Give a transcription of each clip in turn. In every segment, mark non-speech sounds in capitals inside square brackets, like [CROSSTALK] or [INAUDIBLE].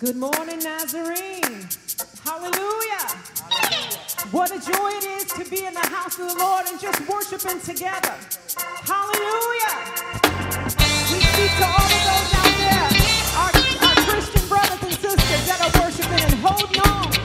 Good morning, Nazarene. Hallelujah. What a joy it is to be in the house of the Lord and just worshiping together. Hallelujah. We speak to all of those out there, our, our Christian brothers and sisters that are worshiping and holding on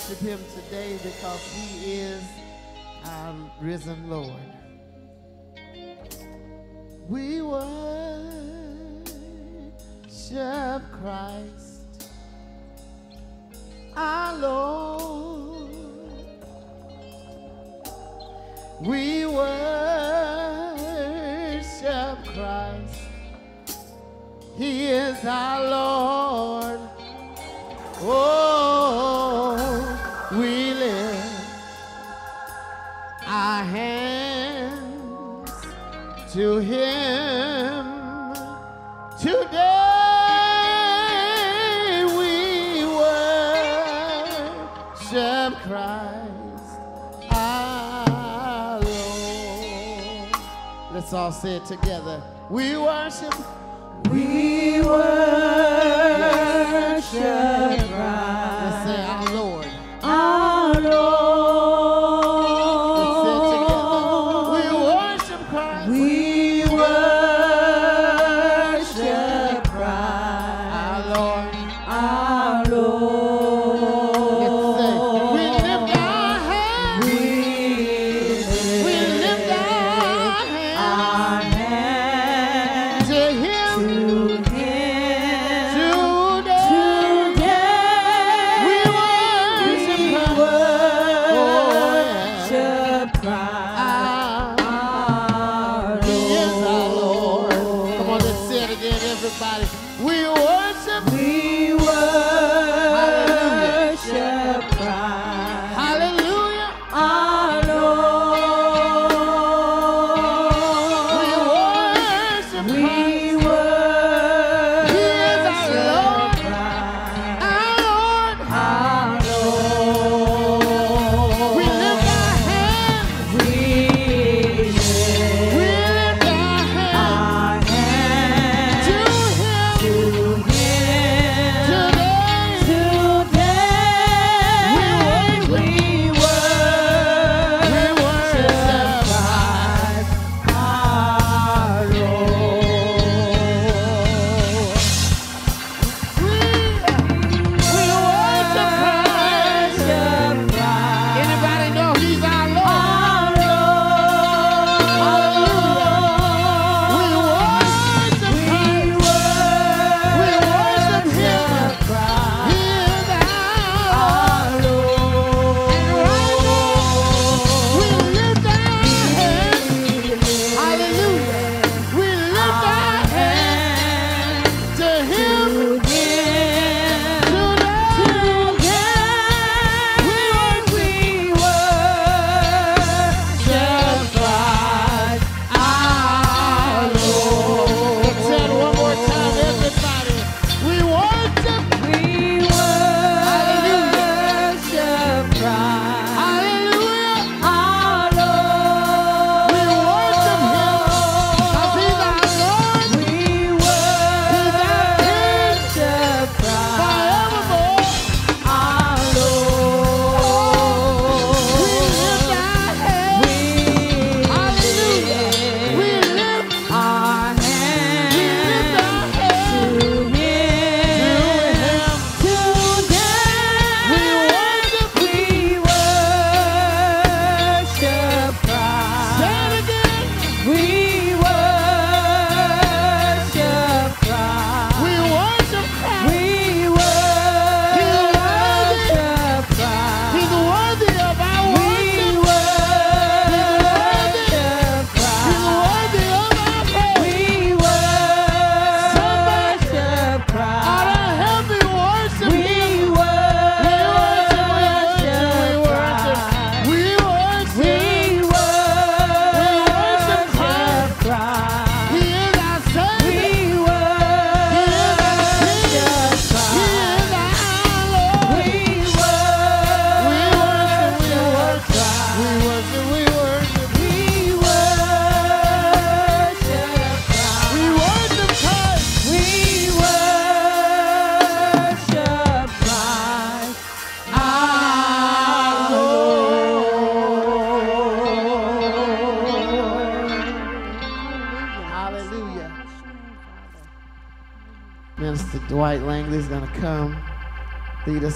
worship him today because he is our risen Lord. We worship Christ, our Lord. We worship Christ, he is our Lord. Oh. to him. Today we worship Christ alone let's all say it together. We worship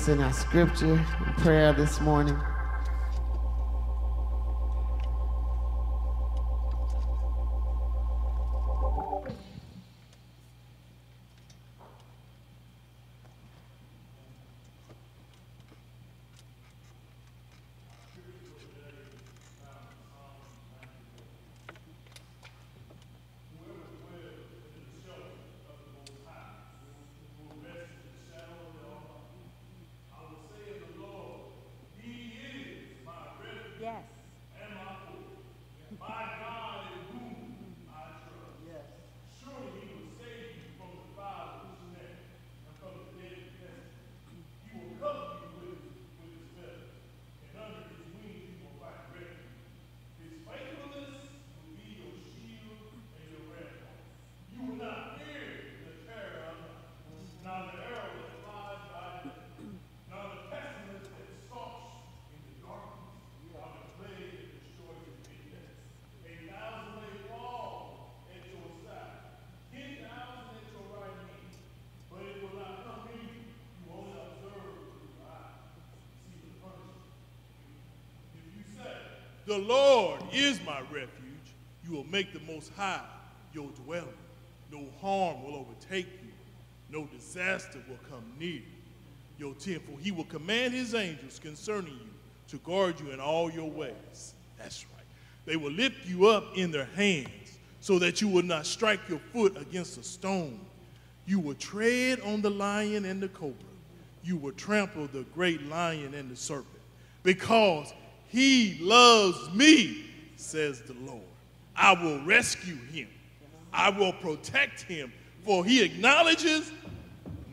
us in our scripture and prayer this morning. The Lord is my refuge. You will make the Most High your dwelling. No harm will overtake you. No disaster will come near your tent, for he will command his angels concerning you to guard you in all your ways. That's right. They will lift you up in their hands so that you will not strike your foot against a stone. You will tread on the lion and the cobra. You will trample the great lion and the serpent because he loves me, says the Lord. I will rescue him. I will protect him, for he acknowledges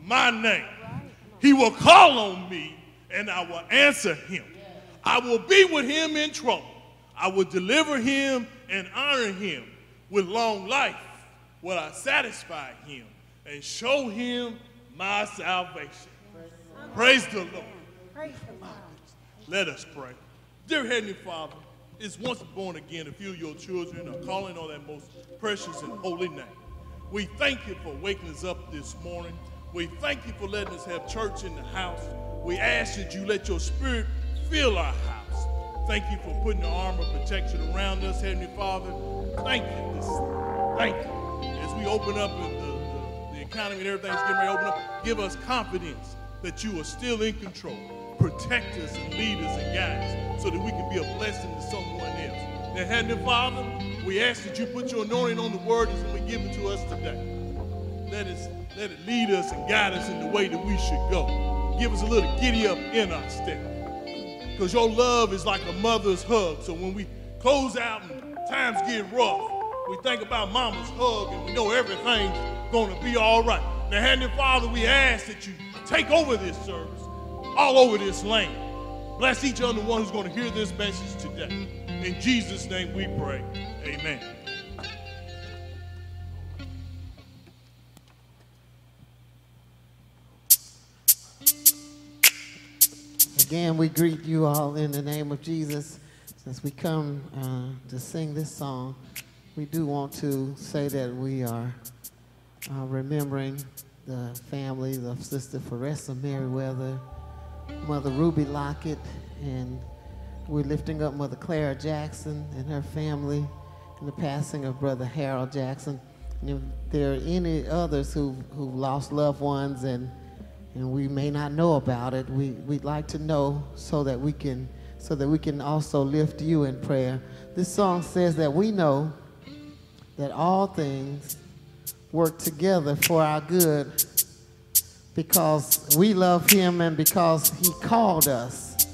my name. He will call on me, and I will answer him. I will be with him in trouble. I will deliver him and honor him. With long life will I satisfy him and show him my salvation. Praise the Lord. Praise the Lord. Let us pray. Dear Heavenly Father, it's once born again a few of your children are calling on that most precious and holy name. We thank you for waking us up this morning. We thank you for letting us have church in the house. We ask that you let your spirit fill our house. Thank you for putting the armor of protection around us, Heavenly Father. Thank you. This, thank you. As we open up the, the, the economy and everything's getting ready to open up, give us confidence that you are still in control. Protect us and lead us and guide us so that we can be a blessing to someone else. Now, Heavenly Father, we ask that you put your anointing on the word as we give it to us today. Let, us, let it lead us and guide us in the way that we should go. Give us a little giddy up in our step. Because your love is like a mother's hug. So when we close out and times get rough, we think about mama's hug and we know everything's going to be all right. Now, Heavenly Father, we ask that you take over this service all over this land. Bless each other one who's going to hear this message today. In Jesus' name we pray. Amen. Again, we greet you all in the name of Jesus. Since we come uh, to sing this song, we do want to say that we are uh, remembering the family of Sister Foressa Merriweather, Mother Ruby Lockett, and we're lifting up Mother Clara Jackson and her family and the passing of Brother Harold Jackson. And if there are any others who, who lost loved ones and, and we may not know about it, we, we'd like to know so that we can so that we can also lift you in prayer. This song says that we know that all things work together for our good because we love him and because he called us.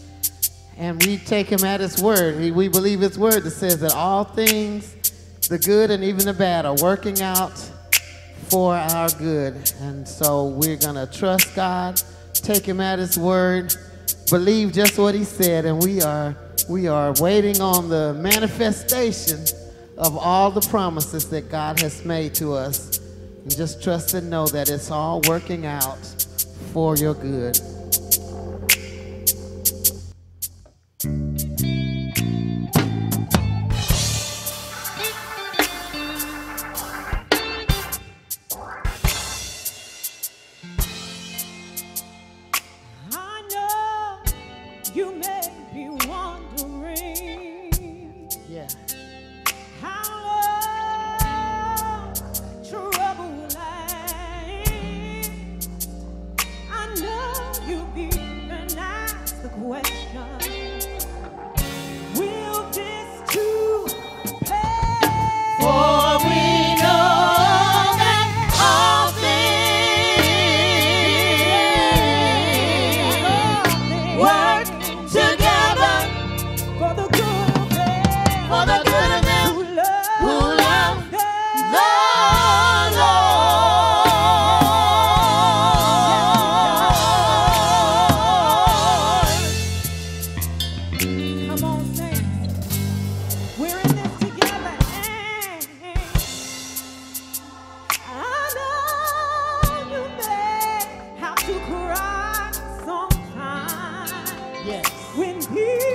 And we take him at his word. We believe his word that says that all things, the good and even the bad, are working out for our good. And so we're going to trust God, take him at his word, believe just what he said, and we are we are waiting on the manifestation of all the promises that God has made to us. And just trust and know that it's all working out for your good. Yes. When he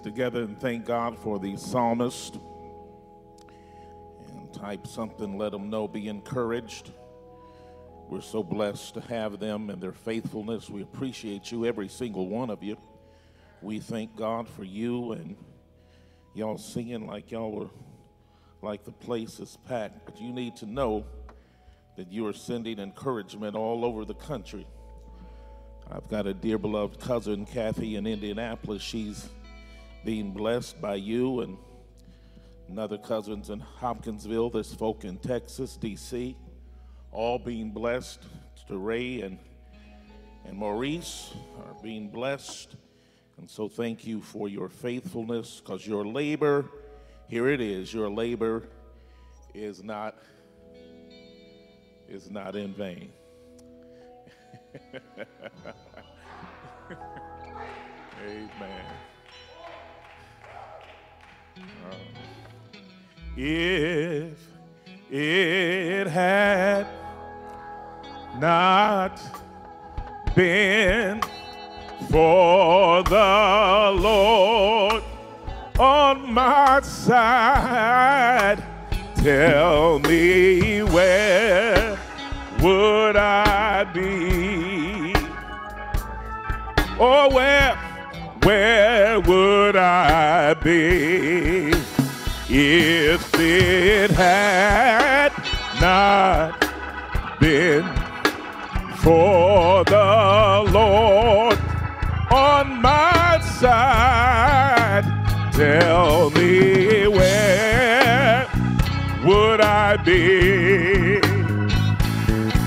together and thank God for the psalmist? And type something, let them know, be encouraged. We're so blessed to have them and their faithfulness. We appreciate you, every single one of you. We thank God for you and y'all singing like y'all were like the place is packed. But you need to know that you are sending encouragement all over the country. I've got a dear beloved cousin, Kathy, in Indianapolis. She's being blessed by you and another cousins in Hopkinsville. There's folk in Texas, D.C all being blessed. To Ray and, and Maurice are being blessed. And so thank you for your faithfulness because your labor, here it is, your labor is not is not in vain. [LAUGHS] Amen. If it had not been for the Lord on my side, tell me where would I be? Or where, where would I be if it had not been for the Lord on my side. Tell me where would I be?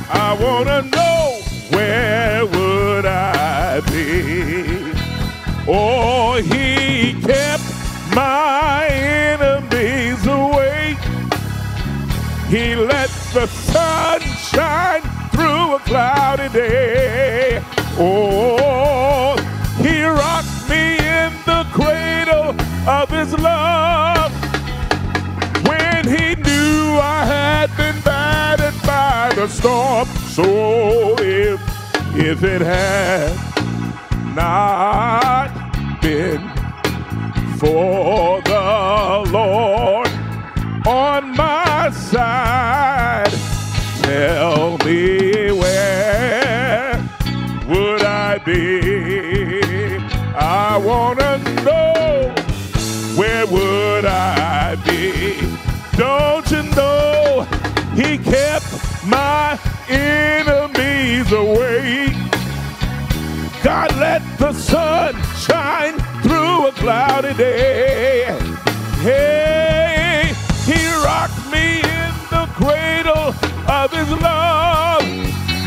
I want to know where would I be? Oh, he kept my away. He let the sun shine through a cloudy day. Oh, he rocked me in the cradle of his love when he knew I had been battered by the storm. So if if it had not been for the Lord on my side, Tell me where would I be? I want to know where would I be? Don't you know he kept my enemies away? God let the sun shine through a cloudy day. Hey, he rocked me in the cradle of his love.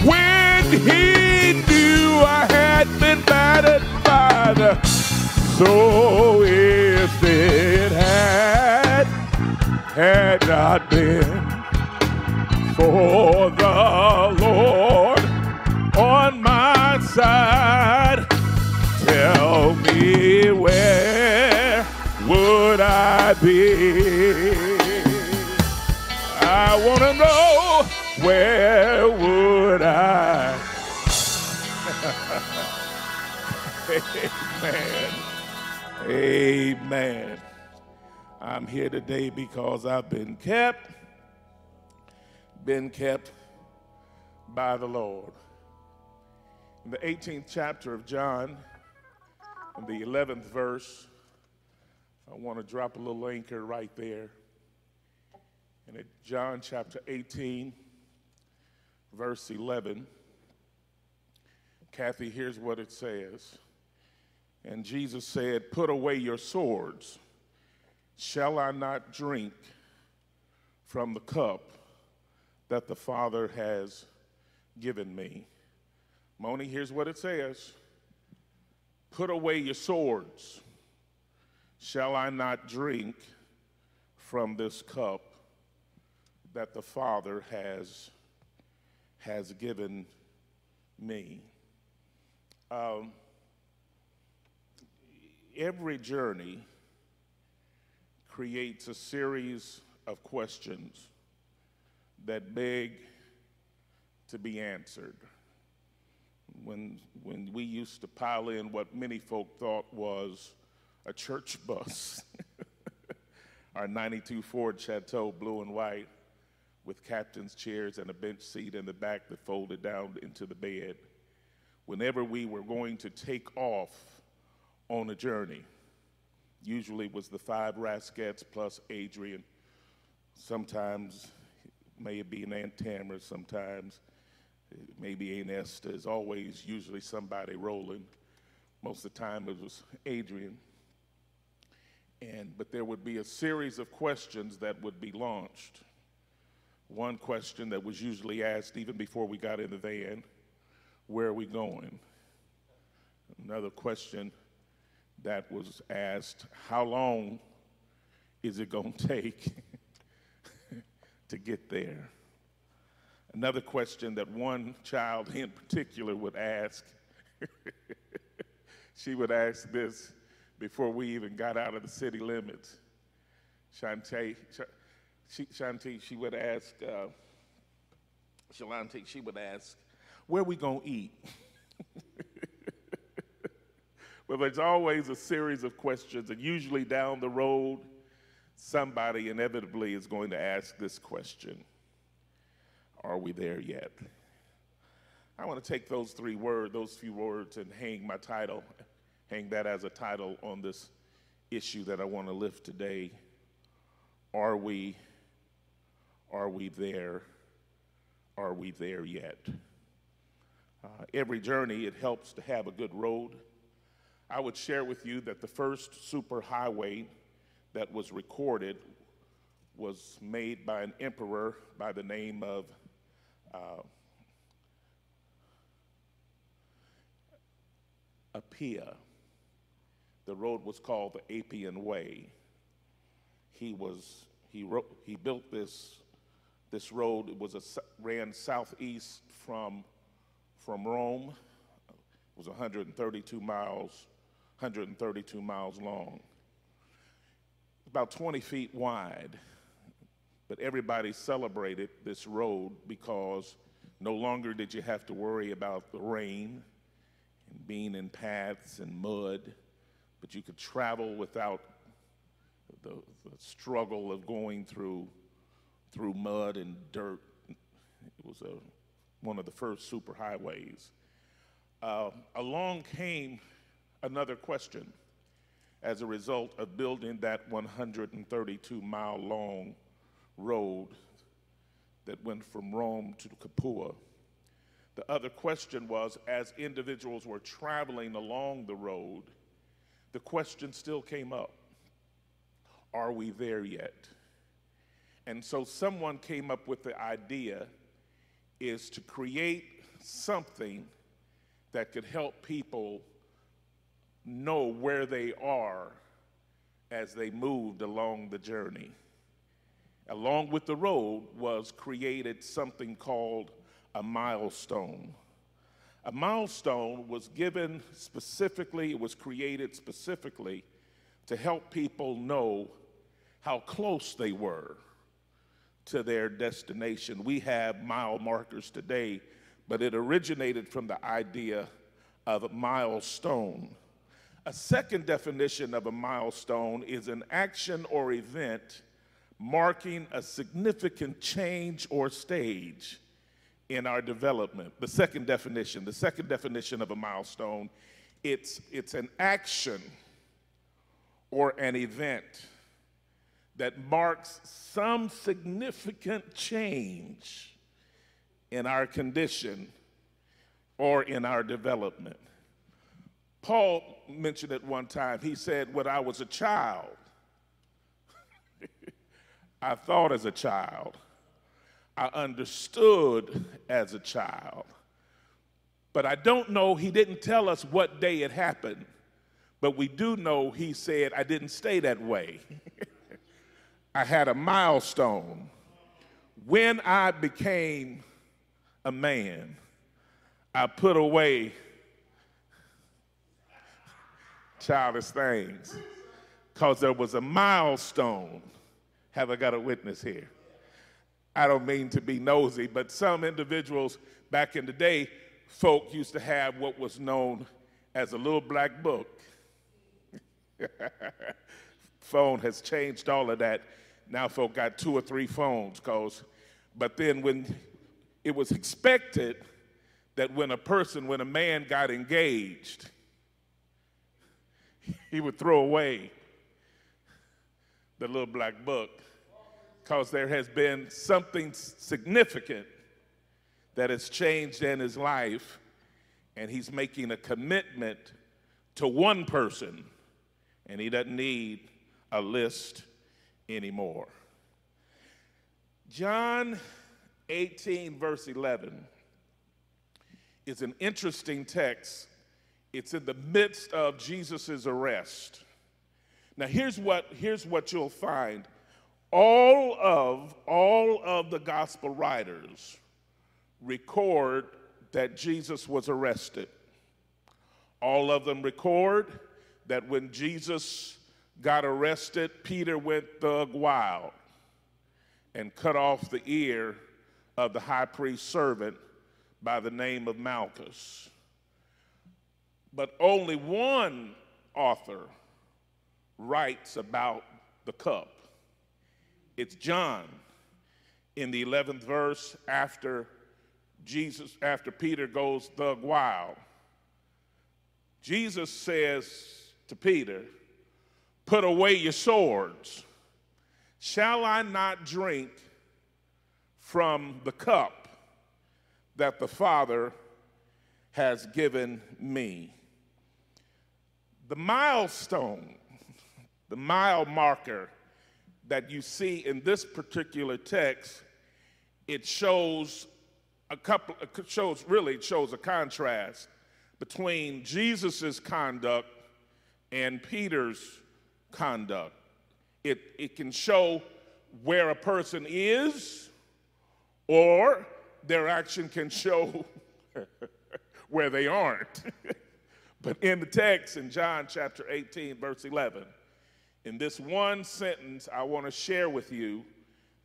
When he knew I had been battered by the so if it had had not been for the Lord on my side. Tell me where would I be I want to know where would I? Amen. [LAUGHS] Amen. I'm here today because I've been kept, been kept by the Lord. In the 18th chapter of John, in the 11th verse, I want to drop a little anchor right there. And at John chapter 18, verse 11, Kathy, here's what it says. And Jesus said, Put away your swords. Shall I not drink from the cup that the Father has given me? Moni, here's what it says Put away your swords. Shall I not drink from this cup that the Father has, has given me. Um, every journey creates a series of questions that beg to be answered. when, when we used to pile in what many folk thought was a church [LAUGHS] bus. [LAUGHS] Our 92 Ford Chateau, blue and white, with captain's chairs and a bench seat in the back that folded down into the bed. Whenever we were going to take off on a journey, usually was the five Rascoes plus Adrian. Sometimes may be an Aunt Tamara, sometimes maybe Aunt Esther. There's always usually somebody rolling. Most of the time it was Adrian. And, but there would be a series of questions that would be launched. One question that was usually asked even before we got in the van where are we going? Another question that was asked how long is it going [LAUGHS] to take to get there? Another question that one child in particular would ask [LAUGHS] she would ask this before we even got out of the city limits. Shantae, she, Shantae, she would ask, uh, Shalante, she would ask, where we gonna eat? [LAUGHS] well, there's always a series of questions, and usually down the road, somebody inevitably is going to ask this question Are we there yet? I want to take those three words, those few words, and hang my title, hang that as a title on this issue that I want to lift today. Are we, are we there? Are we there yet? Uh, every journey, it helps to have a good road. I would share with you that the first superhighway that was recorded was made by an emperor by the name of uh, Apia. The road was called the Appian Way. He was he wrote he built this this road. Was a ran southeast from from Rome. It was 132 miles 132 miles long. About 20 feet wide. But everybody celebrated this road because no longer did you have to worry about the rain and being in paths and mud, but you could travel without the, the struggle of going through, through mud and dirt. It was a, one of the first superhighways. Uh, along came another question as a result of building that 132 mile long road that went from Rome to Capua. The other question was as individuals were traveling along the road, the question still came up Are we there yet? And so someone came up with the idea is to create something that could help people know where they are as they moved along the journey. Along with the road was created something called a milestone. A milestone was given specifically, it was created specifically to help people know how close they were to their destination. We have mile markers today, but it originated from the idea of a milestone. A second definition of a milestone is an action or event marking a significant change or stage in our development. The second definition, the second definition of a milestone, it's, it's an action or an event that marks some significant change in our condition or in our development. Paul mentioned it one time. He said, When I was a child, [LAUGHS] I thought as a child, I understood as a child. But I don't know, he didn't tell us what day it happened. But we do know he said, I didn't stay that way. [LAUGHS] I had a milestone. When I became a man, I put away childish things because there was a milestone. Have I got a witness here? I don't mean to be nosy, but some individuals back in the day folk used to have what was known as a little black book. [LAUGHS] Phone has changed all of that. Now folk got two or three phones, cause but then when it was expected that when a person, when a man got engaged, he would throw away the little black book because there has been something significant that has changed in his life, and he's making a commitment to one person, and he doesn't need a list anymore. John 18, verse 11, is an interesting text. It's in the midst of Jesus' arrest. Now, here's what, here's what you'll find. All of, all of the gospel writers record that Jesus was arrested. All of them record that when Jesus got arrested, Peter went thug wild and cut off the ear of the high priest's servant by the name of Malchus. But only one author writes about the cup. It's John in the 11th verse after Jesus, after Peter goes thug wild. Jesus says to Peter, Put away your swords. Shall I not drink from the cup that the Father has given me? The milestone, the mile marker that you see in this particular text, it shows a couple, it shows really, it shows a contrast between Jesus' conduct and Peter's conduct. It, it can show where a person is, or their action can show [LAUGHS] where they aren't. [LAUGHS] but in the text in John chapter 18, verse 11, in this one sentence, I want to share with you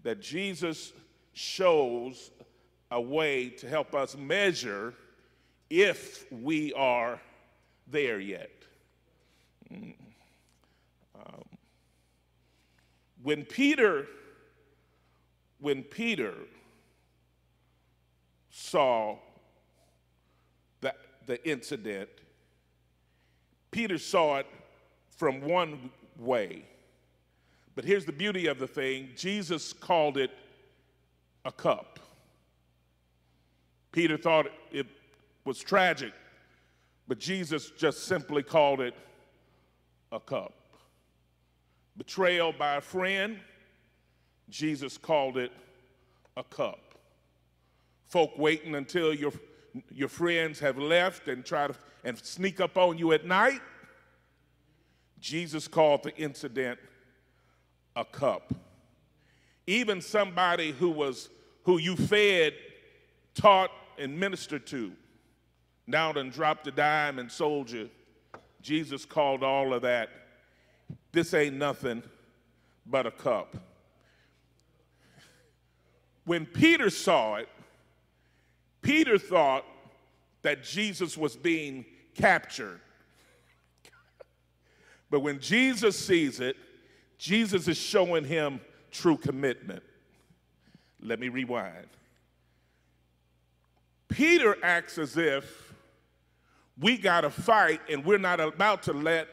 that Jesus shows a way to help us measure if we are there yet. Mm. Um, when Peter, when Peter saw the, the incident, Peter saw it from one way. But here's the beauty of the thing Jesus called it a cup. Peter thought it was tragic, but Jesus just simply called it a cup. Betrayal by a friend, Jesus called it a cup. Folk waiting until your, your friends have left and try to and sneak up on you at night, Jesus called the incident a cup. Even somebody who was who you fed, taught, and ministered to, down and dropped a dime and sold you. Jesus called all of that. This ain't nothing but a cup. When Peter saw it, Peter thought that Jesus was being captured. But when Jesus sees it, Jesus is showing him true commitment. Let me rewind. Peter acts as if we got to fight and we're not about to let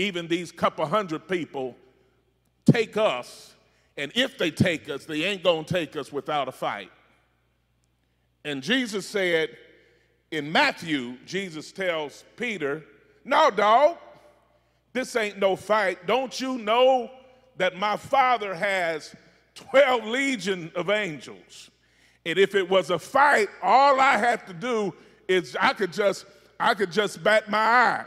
even these couple hundred people take us. And if they take us, they ain't to take us without a fight. And Jesus said in Matthew, Jesus tells Peter, No, dog, this ain't no fight. Don't you know that my Father has 12 legion of angels? And if it was a fight, all I have to do is I could just I could just bat my eye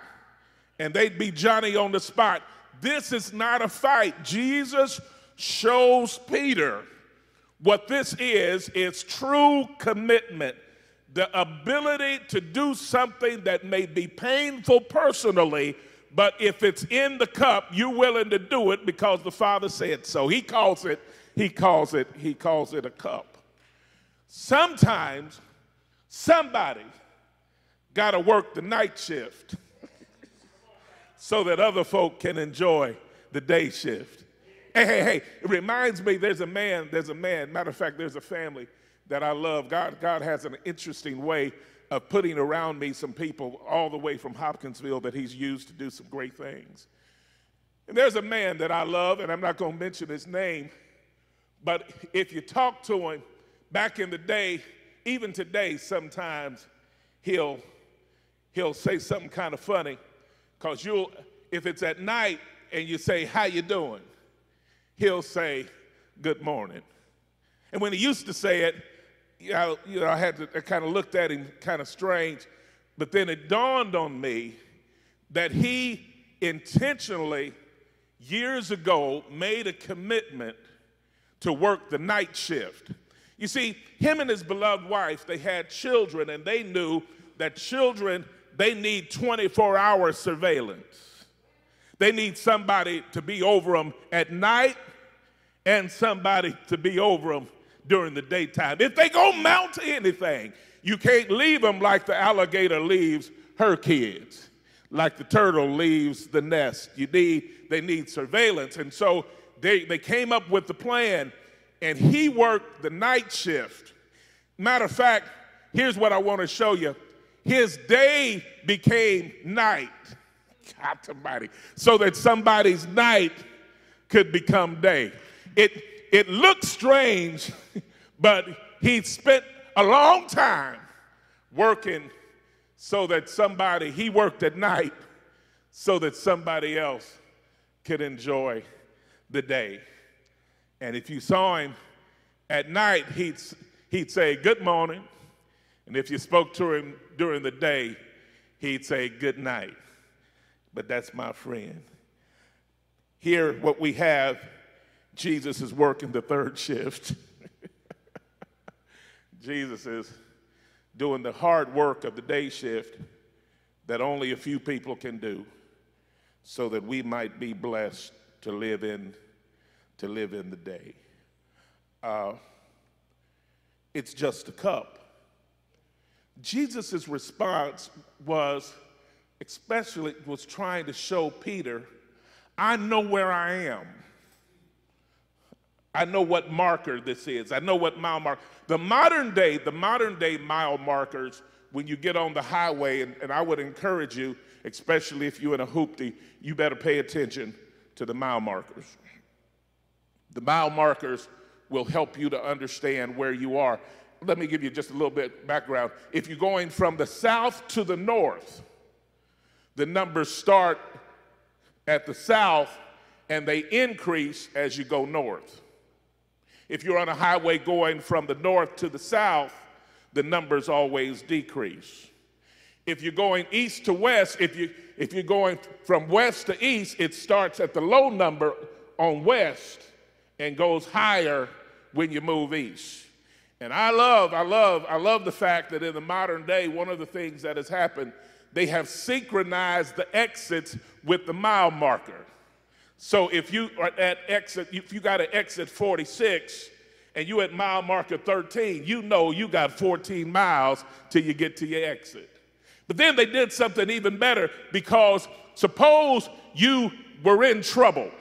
and they'd be Johnny on the spot. This is not a fight. Jesus shows Peter what this is. It's true commitment. The ability to do something that may be painful personally but if it's in the cup you're willing to do it because the father said so. He calls it he calls it he calls it a cup. Sometimes somebody got to work the night shift so that other folk can enjoy the day shift. Hey, hey, hey, it reminds me there's a man, there's a man, matter of fact, there's a family that I love. God, God has an interesting way of putting around me some people all the way from Hopkinsville that he's used to do some great things. And there's a man that I love, and I'm not going to mention his name, but if you talk to him back in the day, even today, sometimes he'll he'll say something kind of funny, because you'll if it's at night and you say, How you doing? He'll say, Good morning. And when he used to say it, you know, you know I had to I kind of looked at him kind of strange, but then it dawned on me that he intentionally years ago made a commitment to work the night shift. You see, him and his beloved wife, they had children, and they knew that children, they need 24 hour surveillance. They need somebody to be over them at night and somebody to be over them during the daytime. If they go mount anything, you can't leave them like the alligator leaves her kids, like the turtle leaves the nest. You need, they need surveillance. And so they, they came up with the plan, and he worked the night shift. Matter of fact, here's what I want to show you. His day became night. God Almighty. So that somebody's night could become day. It, it looks strange, [LAUGHS] but he spent a long time working so that somebody, he worked at night so that somebody else could enjoy the day. And if you saw him at night, he'd, he'd say, Good morning. And if you spoke to him during the day, he'd say, Good night. But that's my friend. Here, what we have Jesus is working the third shift. [LAUGHS] Jesus is doing the hard work of the day shift that only a few people can do so that we might be blessed to live in to live in the day uh, it's just a cup jesus' response was especially was trying to show peter i know where i am I know what marker this is. I know what mile marker. The modern day, the modern day mile markers, when you get on the highway, and, and I would encourage you, especially if you're in a hoopty, you better pay attention to the mile markers. The mile markers will help you to understand where you are. Let me give you just a little bit background. If you're going from the south to the north, the numbers start at the south and they increase as you go north. If you're on a highway going from the north to the south, the numbers always decrease. If you're going east to west, if, you, if you're going from west to east, it starts at the low number on west and goes higher when you move east. And I love, I love, I love the fact that in the modern day, one of the things that has happened, they have synchronized the exits with the mile marker. So if you are at exit, if you got to exit 46 and you at mile marker 13, you know you got 14 miles till you get to your exit. But then they did something even better because suppose you were in trouble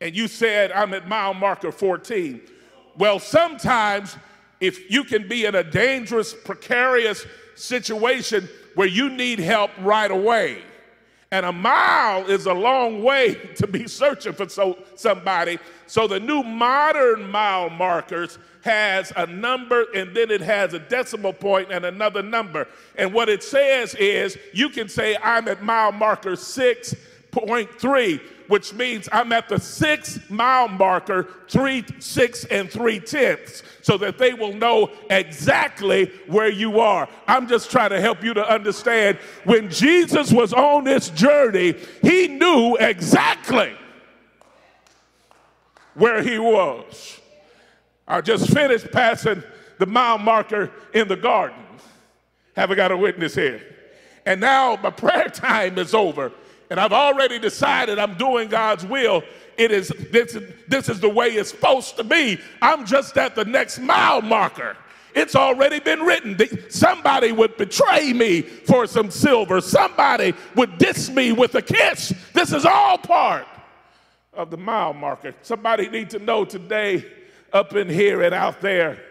and you said, I'm at mile marker 14. Well, sometimes if you can be in a dangerous, precarious situation where you need help right away, and a mile is a long way [LAUGHS] to be searching for so, somebody. So the new modern mile markers has a number and then it has a decimal point and another number. And what it says is you can say, I'm at mile marker 6.3 which means I'm at the six mile marker, three, six, and three tenths, so that they will know exactly where you are. I'm just trying to help you to understand when Jesus was on this journey, he knew exactly where he was. I just finished passing the mile marker in the garden. Have I got a witness here? And now my [LAUGHS] prayer time is over and I've already decided I'm doing God's will, it is this, this is the way it's supposed to be. I'm just at the next mile marker. It's already been written. Somebody would betray me for some silver. Somebody would diss me with a kiss. This is all part of the mile marker. Somebody need to know today, up in here and out there,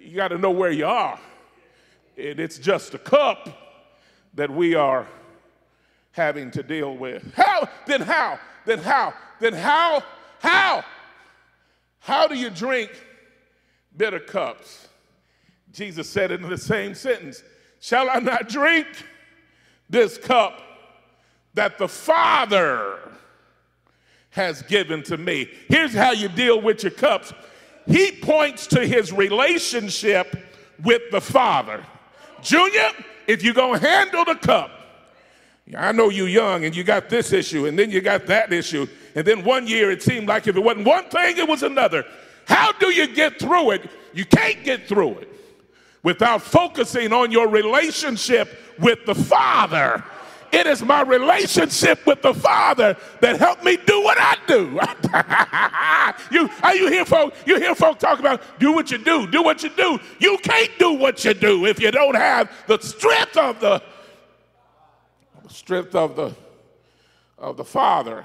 you got to know where you are. And it's just a cup that we are having to deal with. How? Then how? Then how? Then how? How? How do you drink bitter cups? Jesus said in the same sentence Shall I not drink this cup that the Father has given to me? Here's how you deal with your cups. He points to his relationship with the Father. Junior, if you're going to handle the cup, I know you're young and you got this issue and then you got that issue. And then one year it seemed like if it wasn't one thing, it was another. How do you get through it? You can't get through it without focusing on your relationship with the Father. It is my relationship with the Father that helped me do what I do. [LAUGHS] you, are you hear folk? You hear folk talk about do what you do, do what you do. You can't do what you do if you don't have the strength of the, strength of the of the Father.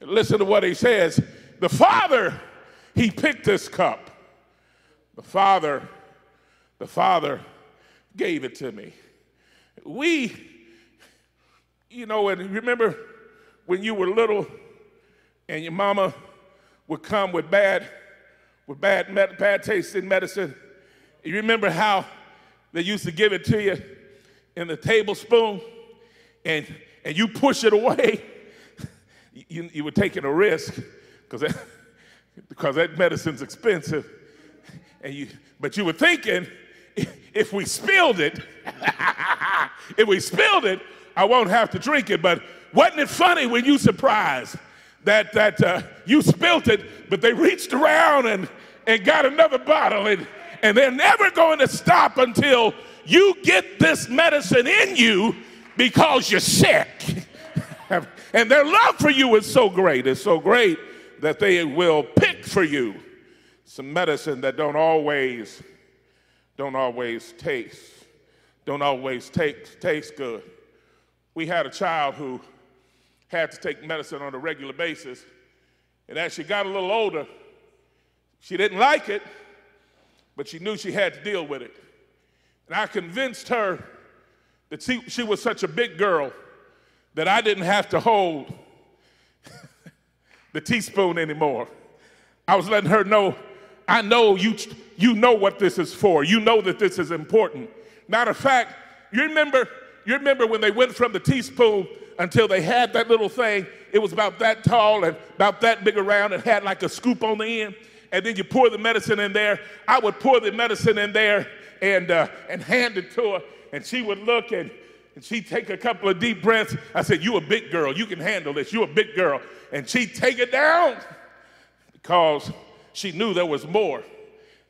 listen to what he says. The Father, he picked this cup. The Father, the Father gave it to me. We you know, and remember when you were little and your mama would come with bad, with bad, bad tasting medicine. You remember how they used to give it to you in the tablespoon and, and you push it away? you, you were taking a risk because that, because that medicine's expensive. And you, but you were thinking, if we spilled it, [LAUGHS] if we spilled it, I won't have to drink it. But wasn't it funny when you surprised that, that uh, you spilt it, but they reached around and, and got another bottle, and, and they're never going to stop until you get this medicine in you because you're sick. [LAUGHS] and their love for you is so great, it's so great that they will pick for you some medicine that don't always don't always taste don't always take, taste good we had a child who had to take medicine on a regular basis. And as she got a little older, she didn't like it, but she knew she had to deal with it. And I convinced her that she, she was such a big girl that I didn't have to hold [LAUGHS] the teaspoon anymore. I was letting her know, I know you, you know what this is for. You know that this is important. Matter of fact, you remember you remember when they went from the teaspoon until they had that little thing, it was about that tall and about that big around and had like a scoop on the end. And then you pour the medicine in there. I would pour the medicine in there and, uh, and hand it to her. And she would look and, and she'd take a couple of deep breaths. I said, You a big girl. You can handle this. You a big girl. And she'd take it down because she knew there was more.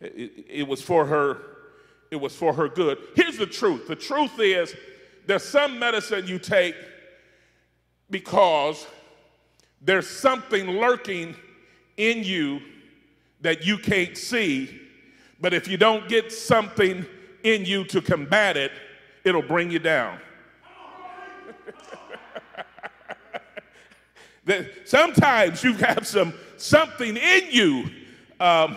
It, it was for her, it was for her good. Here's the truth. The truth is there's some medicine you take because there's something lurking in you that you can't see. But if you don't get something in you to combat it, it'll bring you down. [LAUGHS] that sometimes you have some something in you. Um,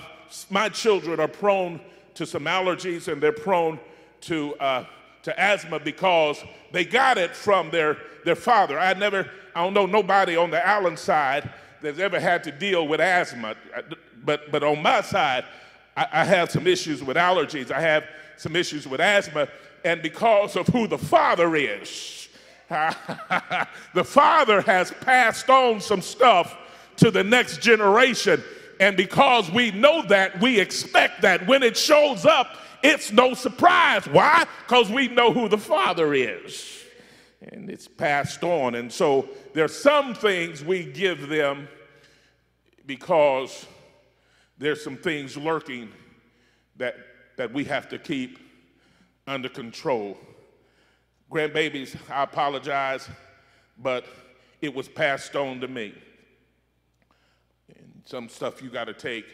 my children are prone to some allergies and they're prone to uh, to asthma because they got it from their, their father. I never, I don't know nobody on the Allen side that's ever had to deal with asthma. But, but on my side, I, I have some issues with allergies. I have some issues with asthma. And because of who the father is, [LAUGHS] the father has passed on some stuff to the next generation. And because we know that, we expect that when it shows up, it's no surprise. Why? Because we know who the Father is. And it's passed on. And so there's some things we give them because there's some things lurking that, that we have to keep under control. Grandbabies, I apologize, but it was passed on to me. And some stuff you got to take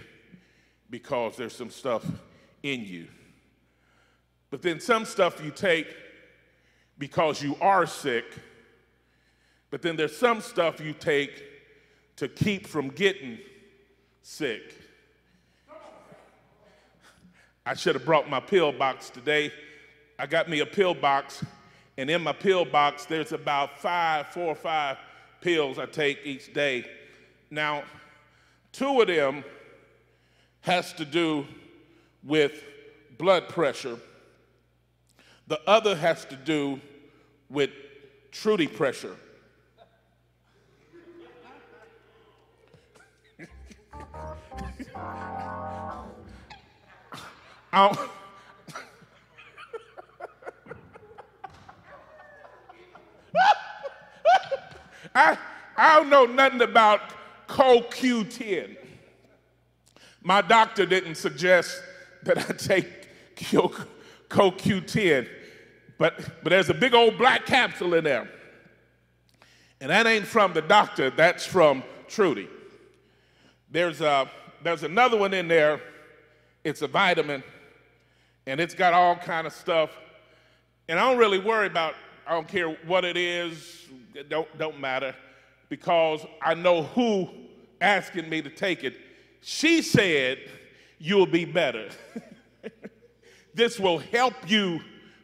because there's some stuff in you. But then some stuff you take because you are sick. But then there's some stuff you take to keep from getting sick. I should have brought my pill box today. I got me a pill box, and in my pill box, there's about five, four or five pills I take each day. Now, two of them has to do with blood pressure. The other has to do with Trudy pressure. [LAUGHS] I I, I don't know nothing about CoQ10. My doctor didn't suggest that I take CoQ10, but, but there's a big old black capsule in there. And that ain't from the doctor, that's from Trudy. There's, a, there's another one in there, it's a vitamin, and it's got all kind of stuff. And I don't really worry about, I don't care what it is, it don't, don't matter, because I know who asking me to take it she said, You'll be better. [LAUGHS] this will help you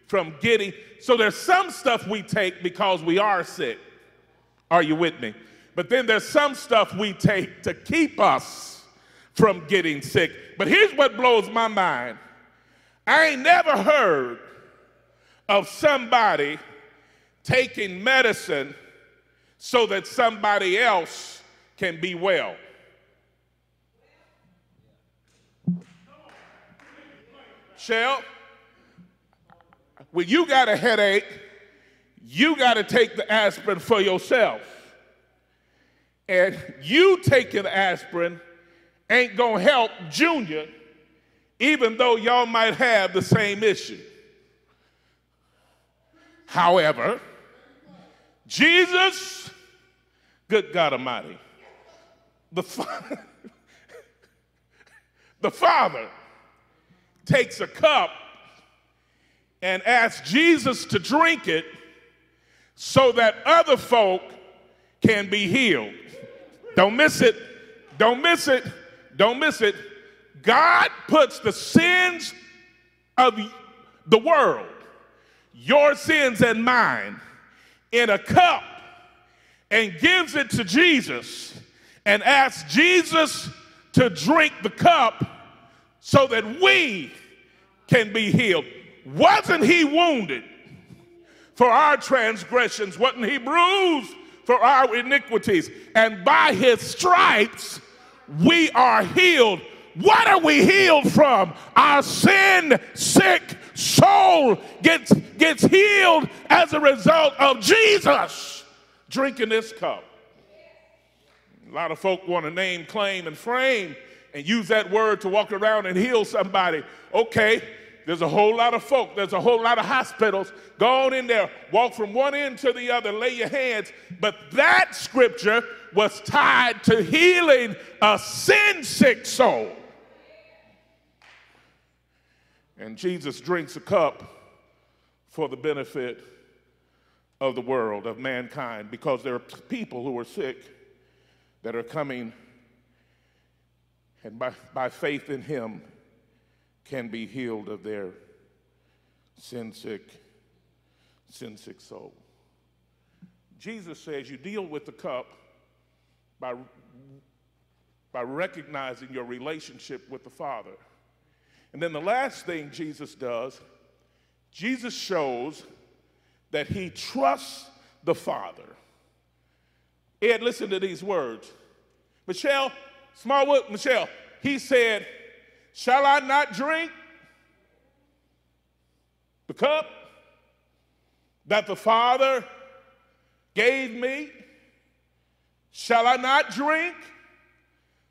from getting. So there's some stuff we take because we are sick. Are you with me? But then there's some stuff we take to keep us from getting sick. But here's what blows my mind I ain't never heard of somebody taking medicine so that somebody else can be well. Shell, when you got a headache, you got to take the aspirin for yourself. And you taking the aspirin ain't going to help Junior, even though y'all might have the same issue. However, Jesus, good God Almighty, the, [LAUGHS] the Father takes a cup and asks Jesus to drink it so that other folk can be healed. Don't miss it. Don't miss it. Don't miss it. God puts the sins of the world, your sins and mine, in a cup and gives it to Jesus and asks Jesus to drink the cup so that we can be healed. Wasn't he wounded for our transgressions? Wasn't he bruised for our iniquities? And by his stripes, we are healed. What are we healed from? Our sin sick soul gets, gets healed as a result of Jesus drinking this cup. A lot of folk want to name, claim, and frame and use that word to walk around and heal somebody. Okay, there's a whole lot of folk, there's a whole lot of hospitals. Go on in there, walk from one end to the other, lay your hands. But that scripture was tied to healing a sin sick soul. And Jesus drinks a cup for the benefit of the world, of mankind, because there are people who are sick that are coming and by, by faith in him can be healed of their sin sick, sin sick soul. Jesus says you deal with the cup by, by recognizing your relationship with the Father. And then the last thing Jesus does, Jesus shows that he trusts the Father. Ed, listen to these words. Michelle, Smallwood, Michelle, he said, Shall I not drink the cup that the Father gave me? Shall I not drink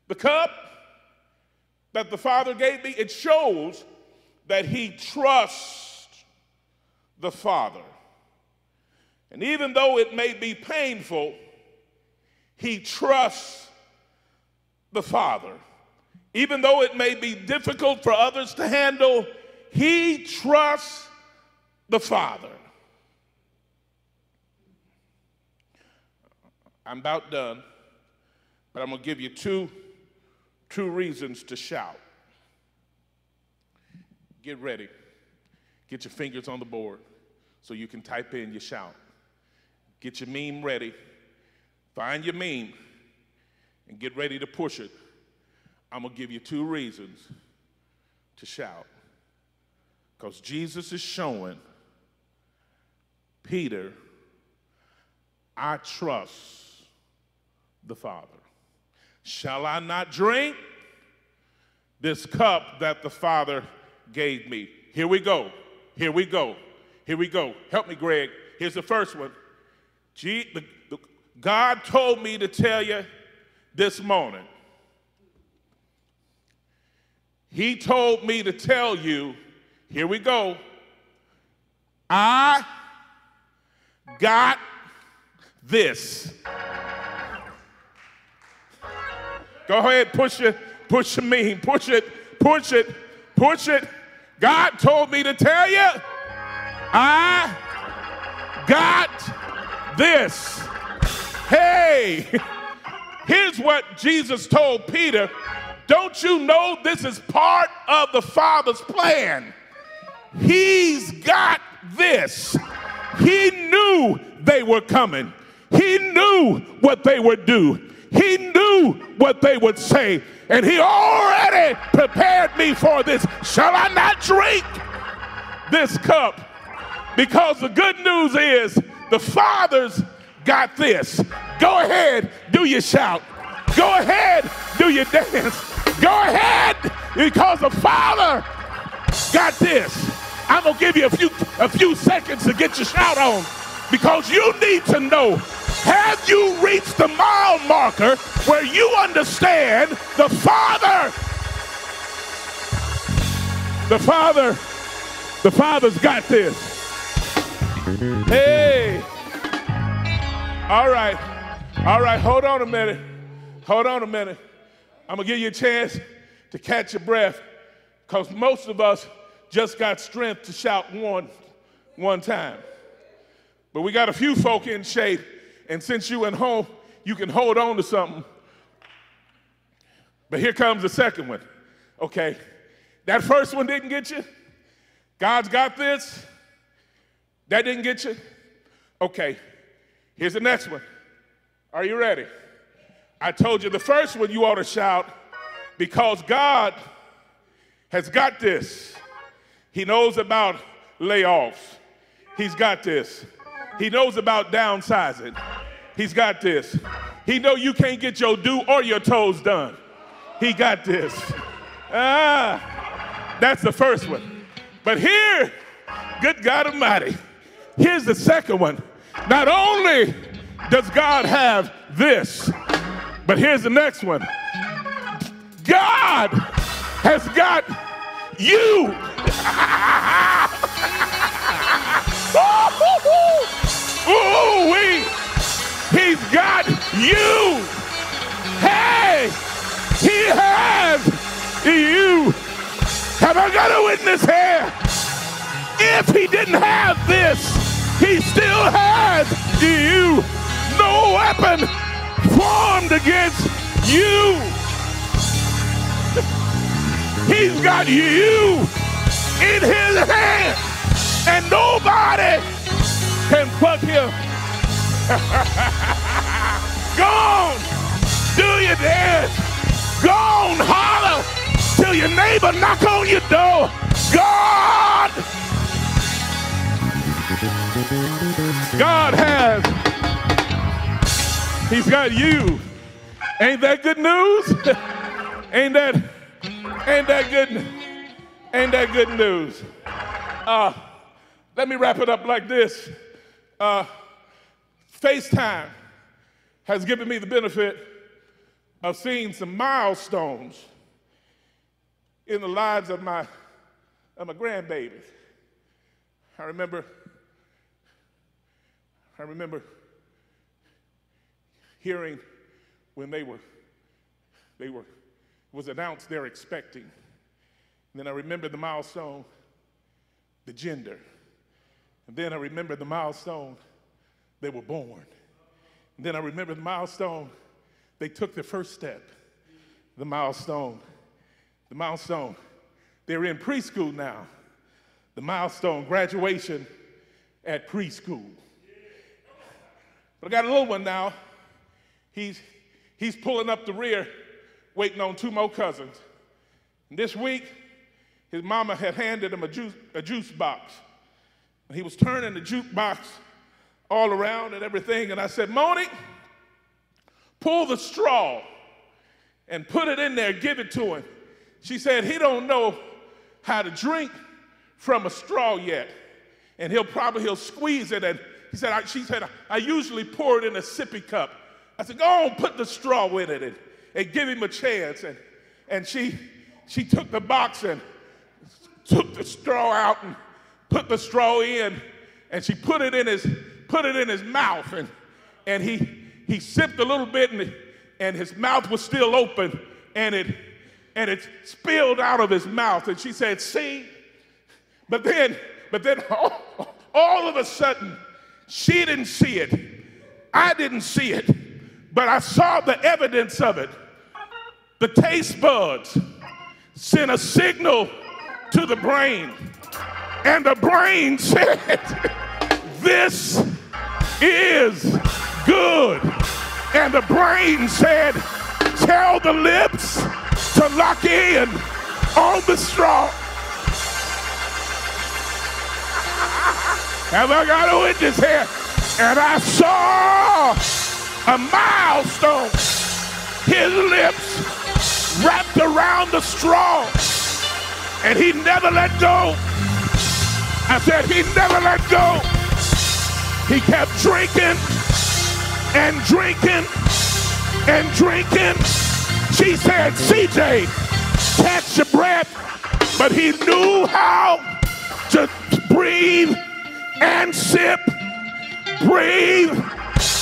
the cup that the Father gave me? It shows that he trusts the Father. And even though it may be painful, he trusts the Father. Even though it may be difficult for others to handle, he trusts the Father. I'm about done, but I'm going to give you two, two reasons to shout. Get ready. Get your fingers on the board so you can type in your shout. Get your meme ready. Find your meme and get ready to push it. I'm going to give you two reasons to shout. Because Jesus is showing Peter, I trust the Father. Shall I not drink this cup that the Father gave me? Here we go. Here we go. Here we go. Help me, Greg. Here's the first one. Gee, the, the, God told me to tell you this morning. He told me to tell you, here we go. I got this. Go ahead, push it, push me, push it, push it, push it. God told me to tell you, I got this. Hey, here's what Jesus told Peter. Don't you know this is part of the Father's plan? He's got this. He knew they were coming. He knew what they would do. He knew what they would say, and He already prepared me for this. Shall I not drink this cup? Because the good news is the Father's got this. Go ahead, do your shout. Go ahead, do your dance. Go ahead, because the Father got this. I'm gonna give you a few a few seconds to get your shout on because you need to know have you reached the mile marker where you understand the Father? The Father, the Father's got this. Hey. All right. All right. Hold on a minute. Hold on a minute. I'm going to give you a chance to catch your breath because most of us just got strength to shout one, one time. But we got a few folk in shape and since you went home, you can hold on to something. But here comes the second one. Okay, that first one didn't get you. God's got this. That didn't get you. Okay, here's the next one. Are you ready? I told you the first one you ought to shout because God has got this. He knows about layoffs. He's got this. He knows about downsizing. He's got this. He know you can't get your do or your toes done. He got this. Ah, that's the first one. But here, good God Almighty, here's the second one. Not only does God have this, but here's the next one. God has got you. [LAUGHS] Ooh, wee. He's got you. Hey, he has you. Have I got a witness here? If he didn't have this, he still has you. No weapon formed against you. He's got you in his hand, and nobody can pluck him [LAUGHS] Go on. Do your dance. Go on. Holler till your neighbor knock on your door. God. God has. He's got you. Ain't that good news? [LAUGHS] ain't that ain't that good ain't that good news? Uh, let me wrap it up like this. Uh, FaceTime has given me the benefit of seeing some milestones in the lives of my, of my grandbabies. I remember, I remember hearing when they were, they were, was announced they're expecting. And then I remember the milestone, the gender. And then I remember the milestone they were born. And then I remember the milestone they took their first step. The milestone. The milestone. They're in preschool now. The milestone, graduation at preschool. But I got a little one now. He's, he's pulling up the rear, waiting on two more cousins. And this week, his mama had handed him a juice, a juice box. He was turning the jukebox all around and everything. And I said, Moni, pull the straw and put it in there, give it to him. She said, he don't know how to drink from a straw yet. And he'll probably, he'll squeeze it. And he said, I, she said, I usually pour it in a sippy cup. I said, go on, put the straw in it and, and give him a chance. And, and she, she took the box and took the straw out and put the straw in. And she put it in his, put it in his mouth. And, and he, he sipped a little bit and, and his mouth was still open and it, and it spilled out of his mouth. And she said, see? But then, but then all, all of a sudden, she didn't see it. I didn't see it, but I saw the evidence of it. The taste buds sent a signal to the brain, and the brain said, This is good. And the brain said, Tell the lips to lock in on the straw. Have I got a witness here? And I saw a milestone. His lips wrapped around the straw. And he never let go. I said, he never let go. He kept drinking and drinking and drinking. She said, CJ, catch your breath. But he knew how to breathe and sip, breathe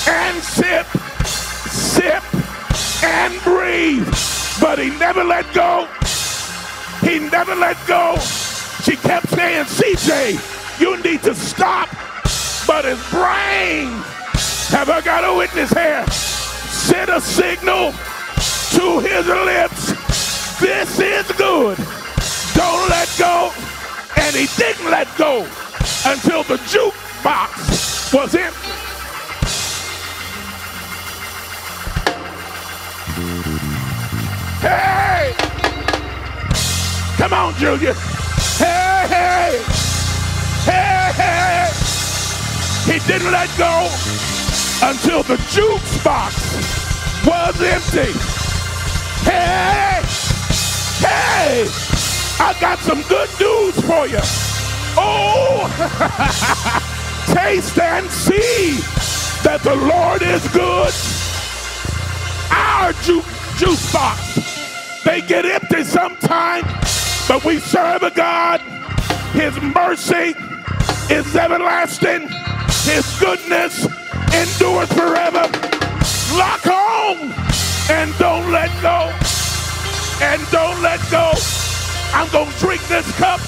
and sip, sip and breathe. But he never let go. He never let go. She kept saying, CJ, you need to stop. But his brain, have I got a witness here? Sent a signal to his lips. This is good. Don't let go. And he didn't let go until the jukebox was empty. Hey! Come on, Julius. Hey, hey! Hey, hey! He didn't let go until the jukebox was empty. Hey! Hey! I got some good news for you. Oh, [LAUGHS] taste and see that the Lord is good. Our ju- juice box, they get empty sometimes, but we serve a God. His mercy is everlasting. His goodness endures forever. Lock on and don't let go. And don't let go. I'm going to drink this cup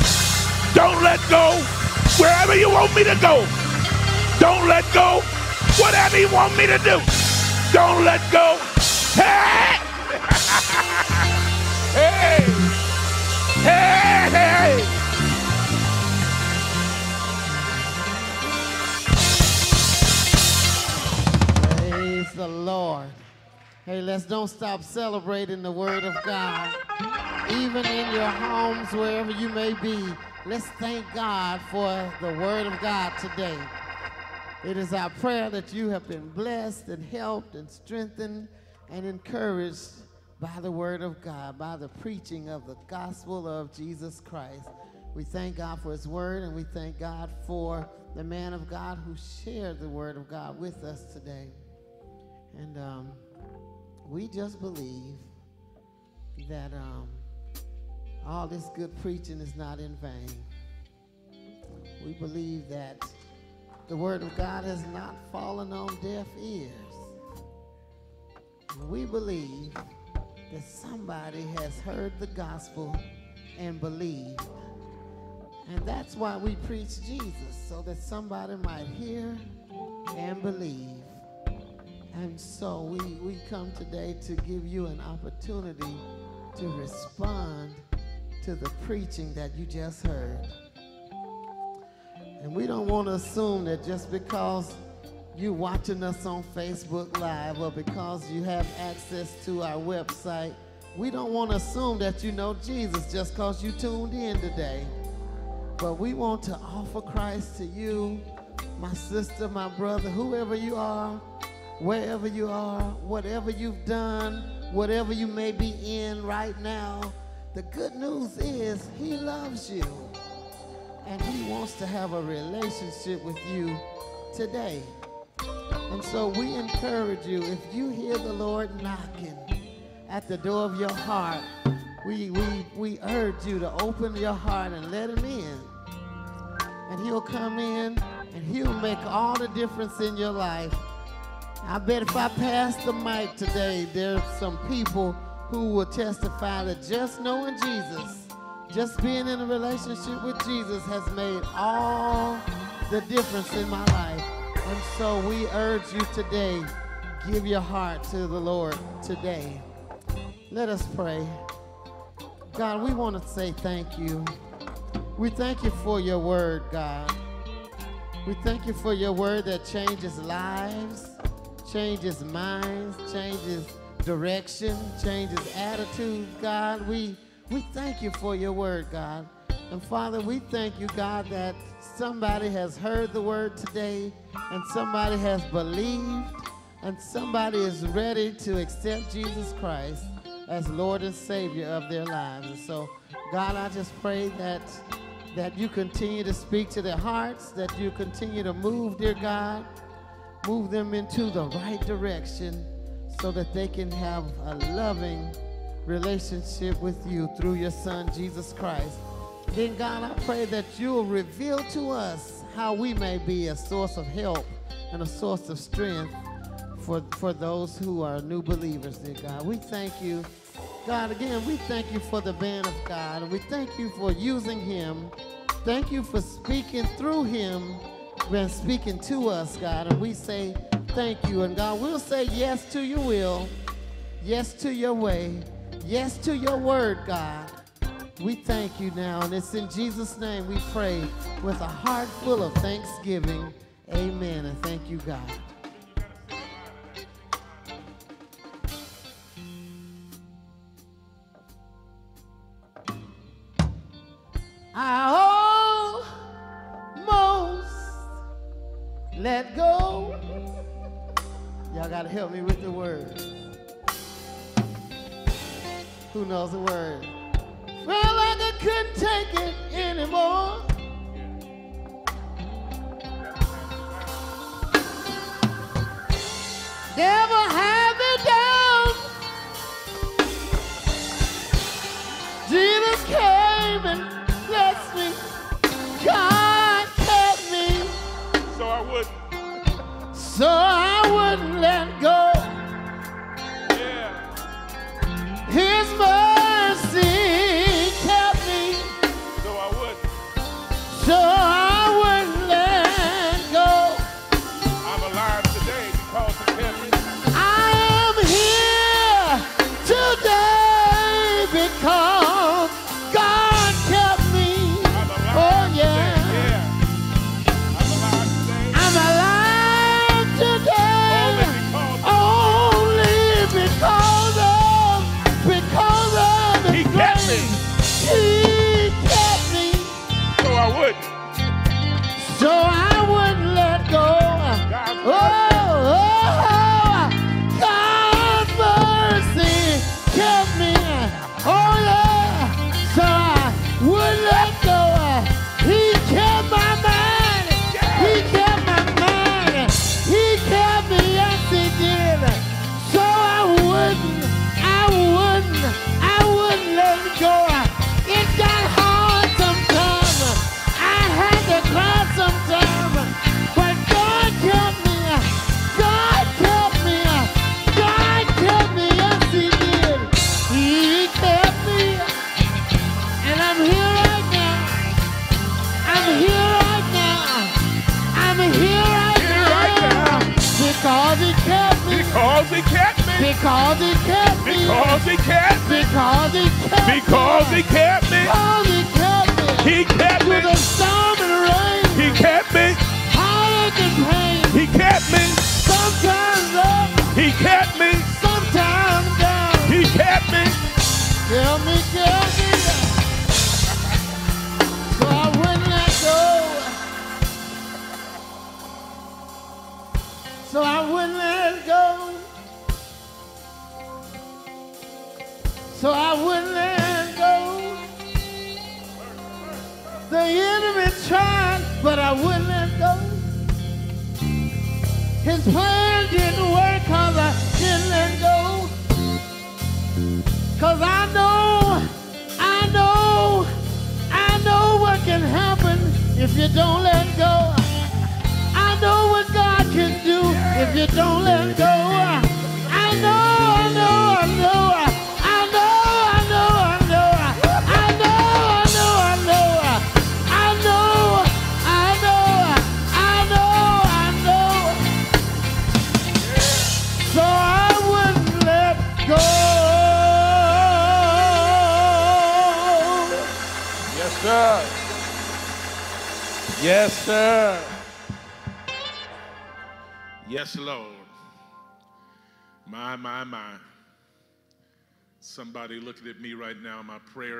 don't let go. Wherever you want me to go. Don't let go. Whatever you want me to do. Don't let go. Hey! [LAUGHS] hey! Hey! Hey! Praise the Lord. Hey, let's don't stop celebrating the Word of God. Even in your homes, wherever you may be, let's thank God for the Word of God today. It is our prayer that you have been blessed and helped and strengthened and encouraged by the Word of God, by the preaching of the gospel of Jesus Christ. We thank God for His Word and we thank God for the man of God who shared the Word of God with us today. And um, we just believe that um, all this good preaching is not in vain. We believe that the Word of God has not fallen on deaf ears. We believe that somebody has heard the gospel and believed. And that's why we preach Jesus, so that somebody might hear and believe. And so we, we come today to give you an opportunity to respond to the preaching that you just heard. And we don't want to assume that just because you're watching us on Facebook Live or because you have access to our website, we don't want to assume that you know Jesus just because you tuned in today. But we want to offer Christ to you, my sister, my brother, whoever you are, wherever you are, whatever you've done, whatever you may be in right now. The good news is He loves you and He wants to have a relationship with you today. And so we encourage you if you hear the Lord knocking at the door of your heart, we, we, we urge you to open your heart and let Him in. And He'll come in and He'll make all the difference in your life. I bet if I pass the mic today, there's some people who will testify that just knowing Jesus, just being in a relationship with Jesus has made all the difference in my life. And so we urge you today, give your heart to the Lord today. Let us pray. God, we want to say thank you. We thank you for your word, God. We thank you for your word that changes lives, changes minds, changes direction, changes attitudes, God. We, we thank you for your word, God. And Father, we thank you, God, that somebody has heard the word today and somebody has believed and somebody is ready to accept Jesus Christ as Lord and Savior of their lives. And so, God, I just pray that that you continue to speak to their hearts, that you continue to move, dear God, move them into the right direction so that they can have a loving relationship with you through your Son, Jesus Christ. Then, God, I pray that you'll reveal to us how we may be a source of help and a source of strength for, for those who are new believers, dear God. We thank you. God, again, we thank you for the man of God, and we thank you for using him. Thank you for speaking through him and speaking to us, God. And we say thank you. And God, we'll say yes to your will, yes to your way, yes to your word, God. We thank you now, and it's in Jesus' name we pray with a heart full of thanksgiving. Amen. And thank you, God. I almost let go. Y'all got to help me with the word. Who knows the word? Felt like I couldn't take it anymore. Never have me down. Jesus came and blessed me. God kept me So I wouldn't. so I wouldn't let go. Yeah. His mercy So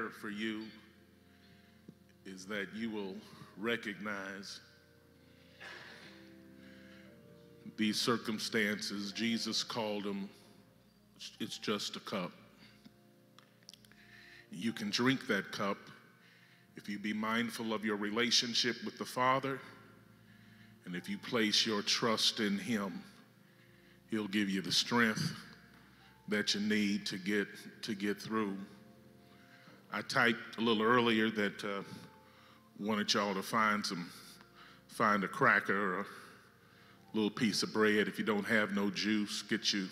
for you is that you will recognize these circumstances. Jesus called them, it's just a cup. You can drink that cup if you be mindful of your relationship with the Father, and if you place your trust in Him, He'll give you the strength that you need to get to get through. I typed a little earlier that uh, wanted y'all to find some, find a cracker or a little piece of bread. If you don't have no juice, get you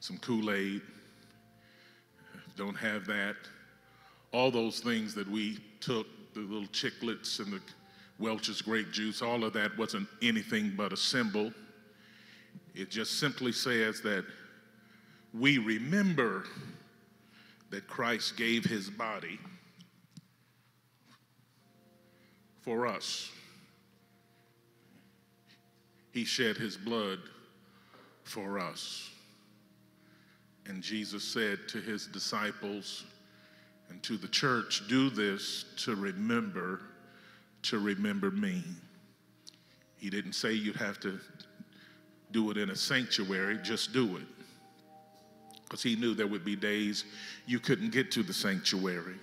some Kool-Aid. Don't have that, all those things that we took, the little chiclets and the Welch's grape juice, all of that wasn't anything but a symbol. It just simply says that we remember that Christ gave his body for us. He shed his blood for us. And Jesus said to his disciples and to the church, Do this to remember, to remember me. He didn't say you'd have to do it in a sanctuary, just do it. Because he knew there would be days you couldn't get to the sanctuary.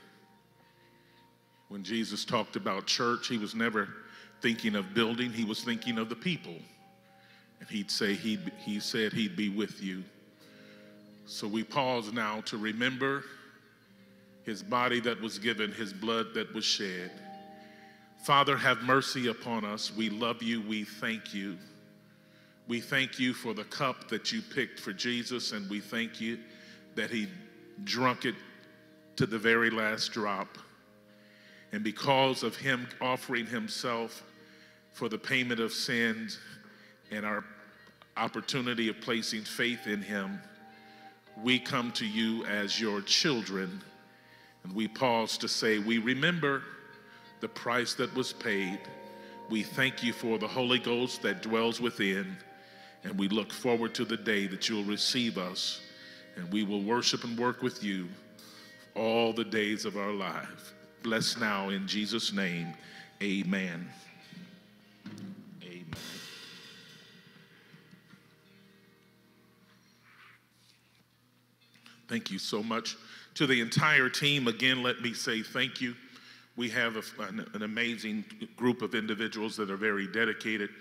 When Jesus talked about church, he was never thinking of building, he was thinking of the people. And he'd say, he'd, he said he'd be with you. So we pause now to remember his body that was given, his blood that was shed. Father, have mercy upon us. We love you. We thank you. We thank you for the cup that you picked for Jesus, and we thank you that he drunk it to the very last drop. And because of him offering himself for the payment of sins and our opportunity of placing faith in him, we come to you as your children. And we pause to say, We remember the price that was paid. We thank you for the Holy Ghost that dwells within. And we look forward to the day that you'll receive us and we will worship and work with you all the days of our life. Bless now in Jesus' name. Amen. Amen. Thank you so much. To the entire team, again, let me say thank you. We have a, an, an amazing group of individuals that are very dedicated.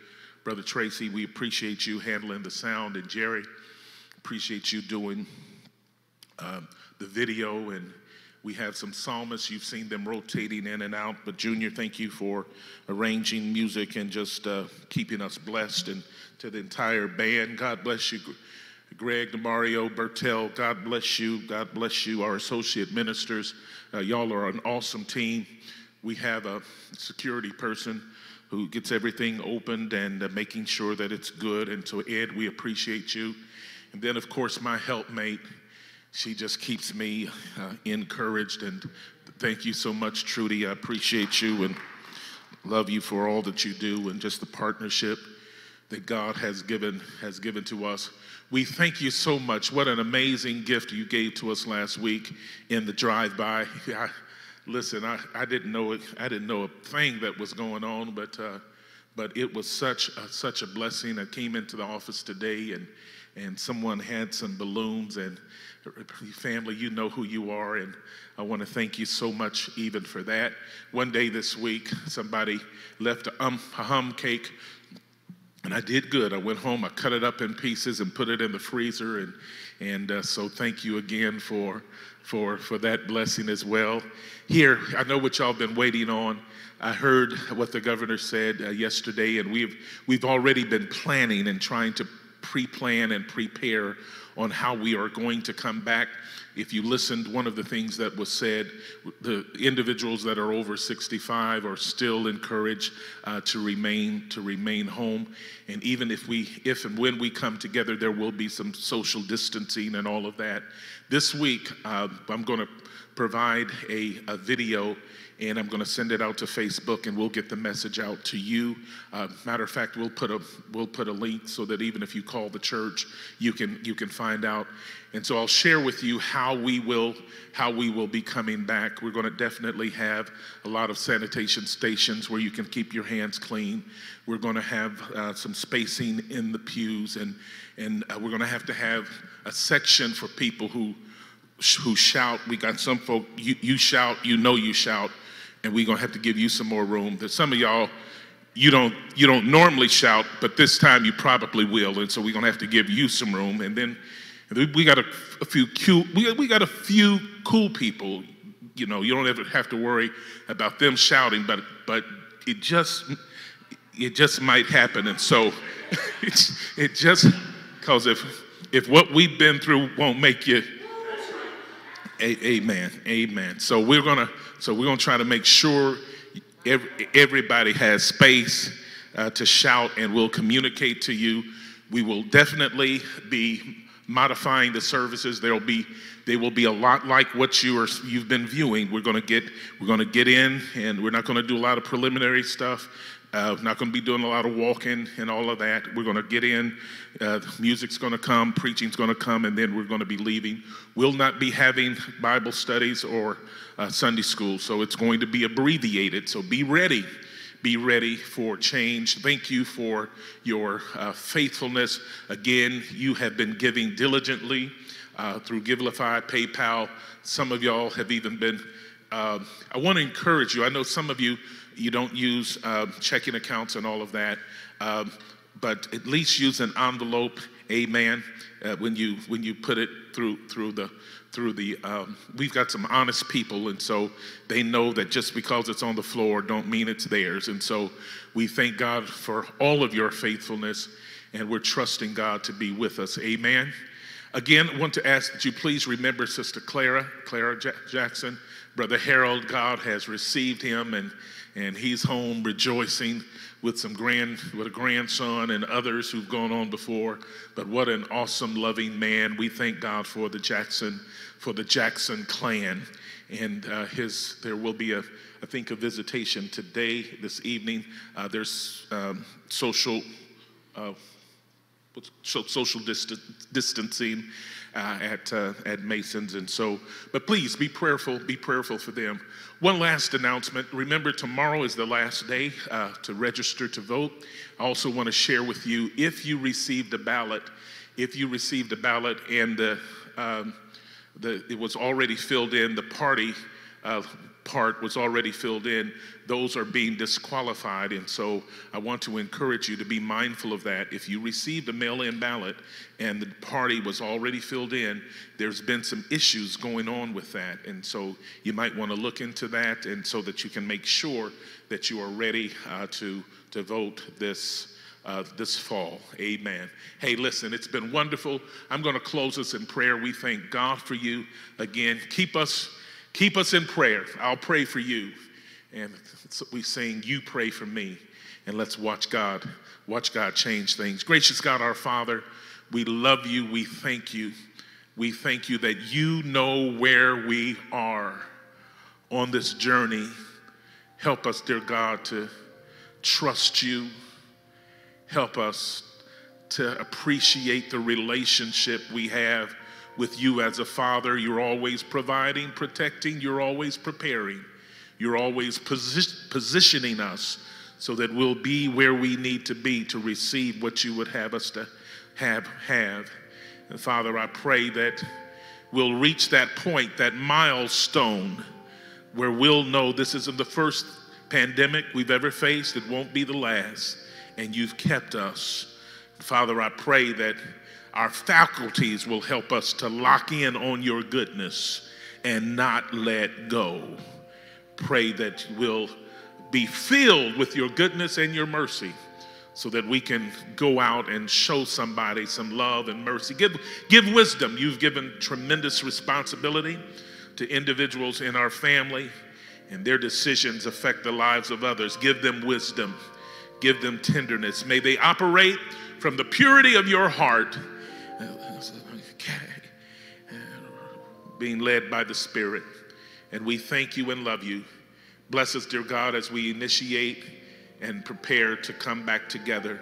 Brother Tracy, we appreciate you handling the sound, and Jerry, appreciate you doing um, the video. And we have some psalmists, you've seen them rotating in and out. But, Junior, thank you for arranging music and just uh, keeping us blessed. And to the entire band, God bless you. Greg, Mario, Bertel, God bless you. God bless you. Our associate ministers, uh, y'all are an awesome team. We have a security person who gets everything opened and uh, making sure that it's good. And so, Ed, we appreciate you. And then, of course, my helpmate, she just keeps me uh, encouraged. And thank you so much, Trudy. I appreciate you and love you for all that you do and just the partnership that God has given has given to us. We thank you so much. What an amazing gift you gave to us last week in the drive-by. [LAUGHS] Listen, I, I didn't know it, I didn't know a thing that was going on, but uh, but it was such a, such a blessing. I came into the office today and and someone had some balloons and family, you know who you are, and I want to thank you so much even for that. One day this week, somebody left a, um, a hum cake and I did good. I went home, I cut it up in pieces and put it in the freezer. And, and uh, so thank you again for, for, for that blessing as well. Here, I know what y'all been waiting on. I heard what the governor said uh, yesterday, and we've, we've already been planning and trying to pre plan and prepare on how we are going to come back. If you listened, one of the things that was said, the individuals that are over 65 are still encouraged uh, to remain to remain home. And even if we, if and when we come together, there will be some social distancing and all of that. This week, uh, I'm going to provide a, a video and I'm going to send it out to Facebook, and we'll get the message out to you. Uh, matter of fact, we'll put a we'll put a link so that even if you call the church, you can you can find out. And so I'll share with you how we will how we will be coming back. We're going to definitely have a lot of sanitation stations where you can keep your hands clean. We're going to have uh, some spacing in the pews, and and uh, we're going to have to have a section for people who who shout. We got some folk, you, you shout, you know you shout and we're gonna have to give you some more room. That some of y'all, you don't you don't normally shout, but this time you probably will, and so we're gonna have to give you some room. And then we got a, a few cute, we, we got a few cool people. You know, you don't ever have to worry about them shouting, but but it just it just might happen, and so [LAUGHS] it's it just because if if what we've been through won't make you a- amen. Amen. So we're gonna so we're gonna try to make sure every, everybody has space uh, to shout, and we'll communicate to you. We will definitely be modifying the services. There'll be they will be a lot like what you are you've been viewing. We're gonna get we're gonna get in, and we're not gonna do a lot of preliminary stuff. Uh, not going to be doing a lot of walking and all of that. We're going to get in. Uh, music's going to come, preaching's going to come, and then we're going to be leaving. We'll not be having Bible studies or uh, Sunday school, so it's going to be abbreviated. So be ready. Be ready for change. Thank you for your uh, faithfulness. Again, you have been giving diligently uh, through Givelify, PayPal. Some of y'all have even been. Uh, I want to encourage you. I know some of you you don't use uh, checking accounts and all of that, um, but at least use an envelope. Amen. Uh, when you when you put it through through the through the um, we've got some honest people and so they know that just because it's on the floor don't mean it's theirs. And so we thank god for all of your faithfulness and we're trusting god to be with us. Amen. Again I want to ask that you please remember sister clara clara J- jackson. Brother harold god has received him and and he's home rejoicing with some grand with a grandson and others who've gone on before. But what an awesome loving man. We thank god for the jackson for the jackson clan. And uh, his there will be a i think a visitation today this evening. Uh, there's um, social uh, social distancing uh, at, uh, at Masons. And so, but please be prayerful, be prayerful for them. One last announcement. Remember, tomorrow is the last day uh, to register to vote. I also want to share with you if you received a ballot, if you received a ballot and the, um, the, it was already filled in, the party uh, part was already filled in, those are being disqualified. And so I want to encourage you to be mindful of that. If you received a mail in ballot and the party was already filled in, there's been some issues going on with that. And so you might want to look into that and so that you can make sure that you are ready uh, to, to vote this. Uh, this fall. Amen. Hey, listen, it's been wonderful. I'm going to close us in prayer. We thank God for you. Again, keep us Keep us in prayer. I'll pray for you. And we sing, You pray for me. And let's watch God, watch God change things. Gracious God, our Father, We love you. We thank you. We thank you that you know where we are on this journey. Help us, dear God, to trust you. Help us to appreciate the relationship we have with you as a father. You're always providing, protecting, you're always preparing, you're always posi- positioning us so that we'll be where we need to be to receive what you would have us to have have. And Father, I pray that we'll reach that point, that milestone where we'll know this isn't the first pandemic we've ever faced, it won't be the last, and you've kept us. Father, I pray that our faculties will help us to lock in on your goodness and not let go. Pray that we'll be filled with your goodness and your mercy so that we can go out and show somebody some love and mercy. Give, give wisdom. You've given tremendous responsibility to individuals in our family, and their decisions affect the lives of others. Give them wisdom, give them tenderness. May they operate from the purity of your heart, being led by the Spirit. And we thank you and love you. Bless us, dear God, as we initiate and prepare to come back together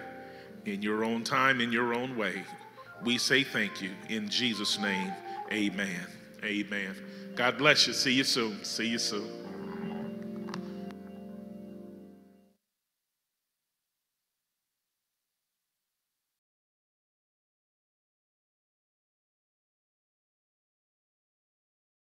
in your own time, in your own way. We say thank you. In Jesus' name, amen. Amen. God bless you. See you soon. See you soon.